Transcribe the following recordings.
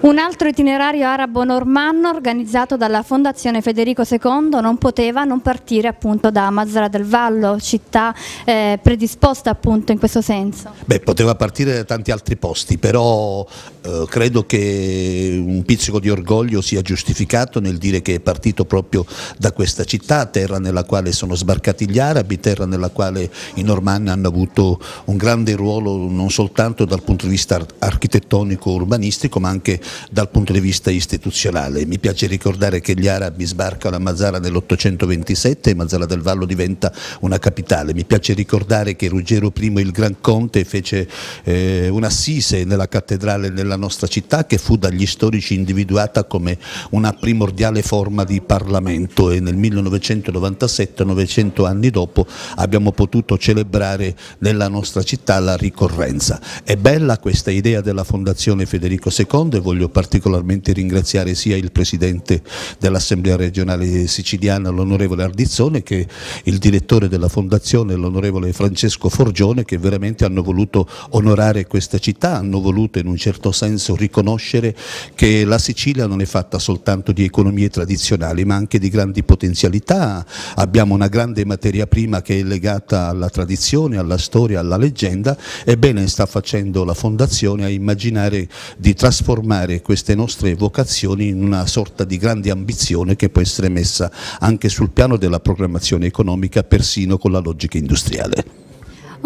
Un altro itinerario arabo-normanno organizzato dalla Fondazione Federico II non poteva non partire appunto da Mazzara del Vallo, città eh, predisposta appunto in questo senso. Beh, poteva partire da tanti altri posti, però eh, credo che un pizzico di orgoglio sia giustificato nel dire che è partito proprio da questa città, terra nella quale sono sbarcati gli arabi, terra nella quale i normanni hanno avuto un grande ruolo non soltanto dal punto di vista architettonico urbanistico ma anche dal punto di vista istituzionale. Mi piace ricordare che gli arabi sbarcano a Mazzara nell'827 e Mazzara del Vallo diventa una capitale. Mi piace ricordare che Ruggero I il Gran Conte fece eh, un'assise nella cattedrale nella nostra città che fu dagli storici individuata come una primordiale forma di Parlamento e nel 1997, 900 anni dopo, abbiamo potuto celebrare nella nostra città la ricorrenza. È bella questa idea della Fondazione Federico II e voglio particolarmente ringraziare sia il Presidente dell'Assemblea regionale siciliana, l'onorevole Ardizzone, che il direttore della Fondazione, l'onorevole Francesco Forgione, che veramente hanno voluto onorare questa città, hanno voluto in un certo senso riconoscere che la Sicilia non è fatta soltanto di economie tradizionali, ma anche di grandi potenzialità. Abbiamo una grande materia prima che è legata alla tradizione, alla storia, alla leggenda e bene sta facendo la Fondazione a immaginare di trasformare queste nostre vocazioni in una sorta di grande ambizione che può essere messa anche sul piano della programmazione economica, persino con la logica industriale.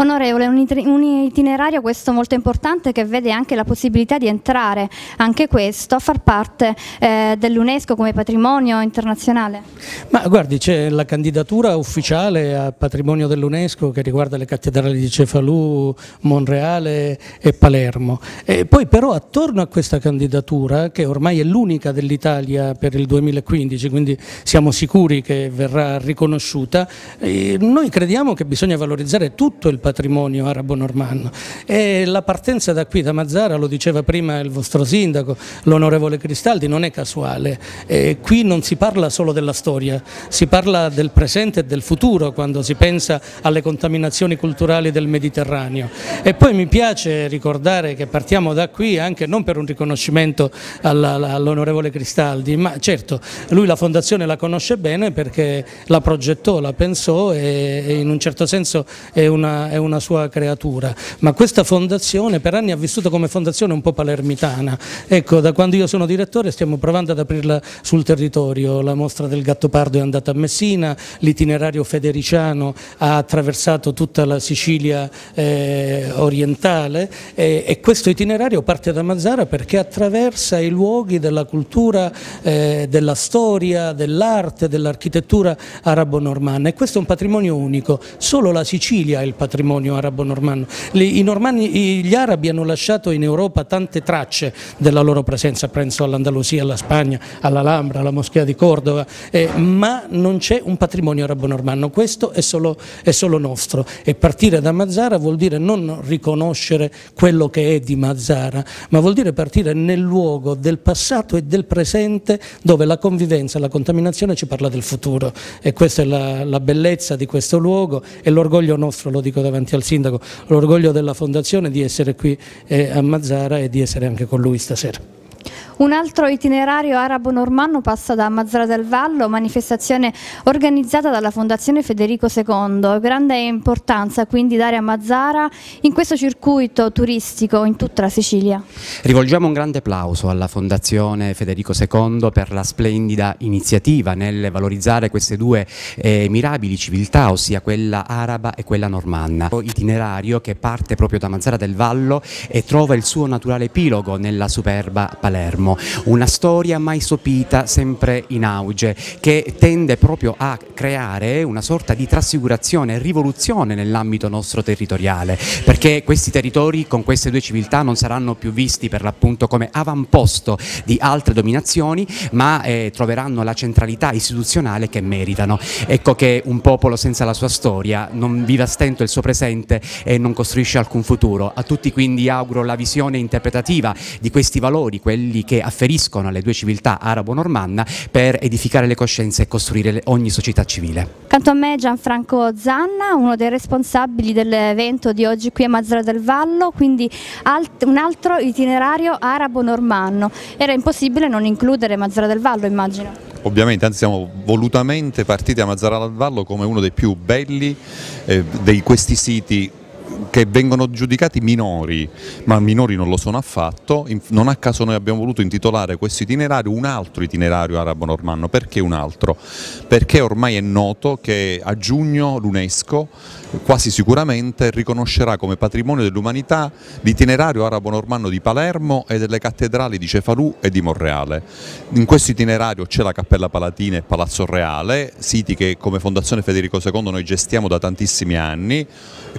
Onorevole, un itinerario questo molto importante che vede anche la possibilità di entrare anche questo a far parte eh, dell'UNESCO come patrimonio internazionale. Ma guardi, c'è la candidatura ufficiale a patrimonio dell'UNESCO che riguarda le cattedrali di Cefalù, Monreale e Palermo. E poi però attorno a questa candidatura, che ormai è l'unica dell'Italia per il 2015, quindi siamo sicuri che verrà riconosciuta, eh, noi crediamo che bisogna valorizzare tutto il patrimonio patrimonio arabo-normanno. E la partenza da qui, da Mazzara, lo diceva prima il vostro sindaco, l'onorevole Cristaldi, non è casuale. E qui non si parla solo della storia, si parla del presente e del futuro quando si pensa alle contaminazioni culturali del Mediterraneo. E poi mi piace ricordare che partiamo da qui anche non per un riconoscimento all'onorevole Cristaldi, ma certo lui la fondazione la conosce bene perché la progettò, la pensò e, in un certo senso è una, è una sua creatura, ma questa fondazione per anni ha vissuto come fondazione un po' palermitana. Ecco, da quando io sono direttore stiamo provando ad aprirla sul territorio, la mostra del Gattopardo è andata a Messina, l'itinerario federiciano ha attraversato tutta la Sicilia eh, orientale e, e, questo itinerario parte da Mazzara perché attraversa i luoghi della cultura, eh, della storia, dell'arte, dell'architettura arabo-normanna. E questo è un patrimonio unico, solo la Sicilia ha il patrimonio patrimonio arabo-normanno. Gli arabi hanno lasciato in Europa tante tracce della loro presenza, penso all'Andalusia, alla Spagna, all'Alhambra, alla Moschea di Cordova, eh, ma non c'è un patrimonio arabo-normanno, questo è solo, è solo nostro. E partire da Mazzara vuol dire non riconoscere quello che è di Mazzara, ma vuol dire partire nel luogo del passato e del presente dove la convivenza, la contaminazione ci parla del futuro. E questa è la, la bellezza di questo luogo e l'orgoglio nostro, lo dico da davanti al sindaco l'orgoglio della fondazione di essere qui eh, a Mazzara e di essere anche con lui stasera. Un altro itinerario arabo-normanno passa da Mazzara del Vallo, manifestazione organizzata dalla Fondazione Federico II. Grande importanza quindi dare a Mazzara in questo circuito turistico in tutta la Sicilia. Rivolgiamo un grande applauso alla Fondazione Federico II per la splendida iniziativa nel valorizzare queste due eh, mirabili civiltà, ossia quella araba e quella normanna. Itinerario che parte proprio da Mazzara del Vallo e trova il suo naturale epilogo nella superba Palermo una storia mai sopita, sempre in auge, che tende proprio a creare una sorta di trasfigurazione e rivoluzione nell'ambito nostro territoriale, perché questi territori con queste due civiltà non saranno più visti per l'appunto come avamposto di altre dominazioni, ma eh, troveranno la centralità istituzionale che meritano. Ecco che un popolo senza la sua storia non vive a stento il suo presente e non costruisce alcun futuro. A tutti quindi auguro la visione interpretativa di questi valori, quelli che che afferiscono alle due civiltà arabo-normanna per edificare le coscienze e costruire ogni società civile. Accanto a me Gianfranco Zanna, uno dei responsabili dell'evento di oggi qui a Mazzara del Vallo, quindi un altro itinerario arabo-normanno. Era impossibile non includere Mazzara del Vallo, immagino. Ovviamente, anzi siamo volutamente partiti a Mazzara del Vallo come uno dei più belli eh, di questi siti che vengono giudicati minori, ma minori non lo sono affatto, non a caso noi abbiamo voluto intitolare questo itinerario un altro itinerario arabo-normanno, perché un altro? Perché ormai è noto che a giugno l'UNESCO quasi sicuramente riconoscerà come patrimonio dell'umanità l'itinerario arabo-normanno di Palermo e delle cattedrali di Cefalù e di Monreale. In questo itinerario c'è la Cappella Palatina e Palazzo Reale, siti che come Fondazione Federico II noi gestiamo da tantissimi anni,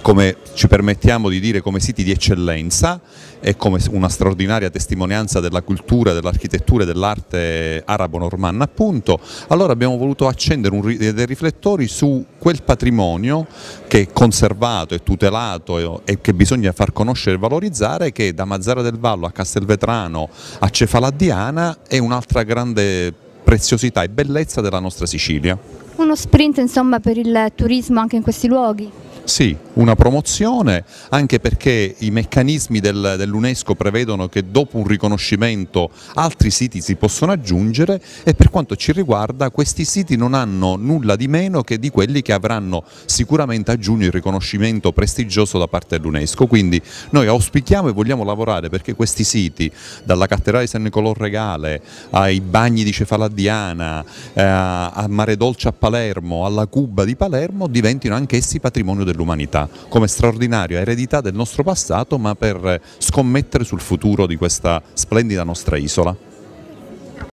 come ci permettiamo di dire come siti di eccellenza e come una straordinaria testimonianza della cultura, dell'architettura e dell'arte arabo-normanna appunto, allora abbiamo voluto accendere un, dei riflettori su quel patrimonio che è conservato e tutelato e, che bisogna far conoscere e valorizzare che da Mazzara del Vallo a Castelvetrano a Cefaladiana è un'altra grande preziosità e bellezza della nostra Sicilia. Uno sprint insomma per il turismo anche in questi luoghi? Sì, una promozione anche perché i meccanismi del, dell'UNESCO prevedono che dopo un riconoscimento altri siti si possono aggiungere e per quanto ci riguarda questi siti non hanno nulla di meno che di quelli che avranno sicuramente a giugno il riconoscimento prestigioso da parte dell'UNESCO, quindi noi auspichiamo e vogliamo lavorare perché questi siti, dalla cattedrale di San Nicolò Regale ai bagni di Cefaladiana, eh, a Mare Dolce a Palermo, alla Cuba di Palermo diventino anch'essi patrimonio dell'umanità, come straordinaria eredità del nostro passato ma per scommettere sul futuro di questa splendida nostra isola.